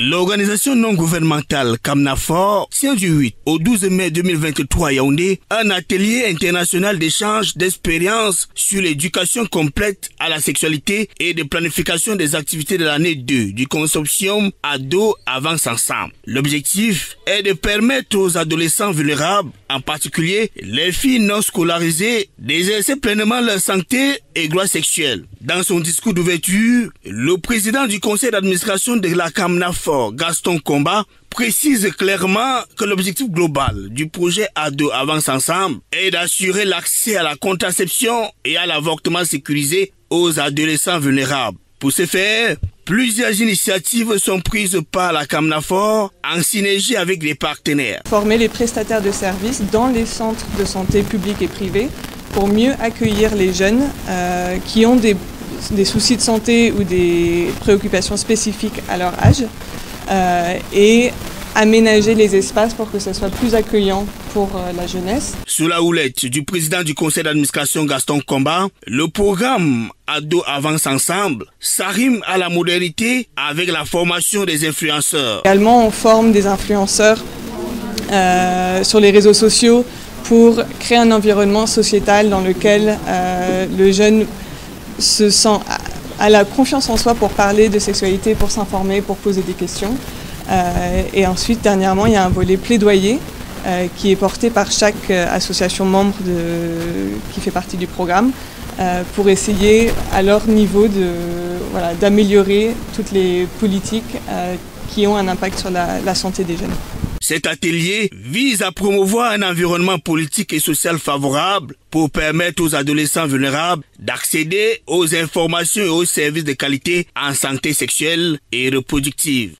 L'organisation non gouvernementale Camnafor tient du 8 au 12 mai 2023 à Yaoundé un atelier international d'échange d'expériences sur l'éducation complète à la sexualité et de planification des activités de l'année 2 du consortium Ado Avance Ensemble. L'objectif est de permettre aux adolescents vulnérables, en particulier les filles non scolarisées, d'exercer pleinement leur santé et droits sexuels. Dans son discours d'ouverture, le président du conseil d'administration de la Camnafor, Gaston Combat, précise clairement que l'objectif global du projet Ado Avance Ensemble est d'assurer l'accès à la contraception et à l'avortement sécurisé aux adolescents vulnérables. Pour ce faire, Plusieurs initiatives sont prises par la Camnafor en synergie avec les partenaires. Former les prestataires de services dans les centres de santé publics et privés pour mieux accueillir les jeunes euh, qui ont des, des, soucis de santé ou des préoccupations spécifiques à leur âge euh, et aménager les espaces pour que ce soit plus accueillant pour euh, la jeunesse. Sous la houlette du président du conseil d'administration Gaston Combat, le programme Ado Avance Ensemble s'arrime à la modernité avec la formation des influenceurs. Également, on forme des influenceurs euh, sur les réseaux sociaux pour créer un environnement sociétal dans lequel euh, le jeune se sent à la confiance en soi pour parler de sexualité, pour s'informer, pour poser des questions. Euh, et ensuite, dernièrement, il y a un volet plaidoyer euh, qui est porté par chaque association membre qui fait partie du programme pour essayer à leur niveau d'améliorer toutes les politiques qui ont un impact sur la santé des jeunes. Cet atelier vise à promouvoir un environnement politique et social favorable pour permettre aux adolescents vulnérables d'accéder aux informations et aux services de qualité en santé sexuelle et reproductive.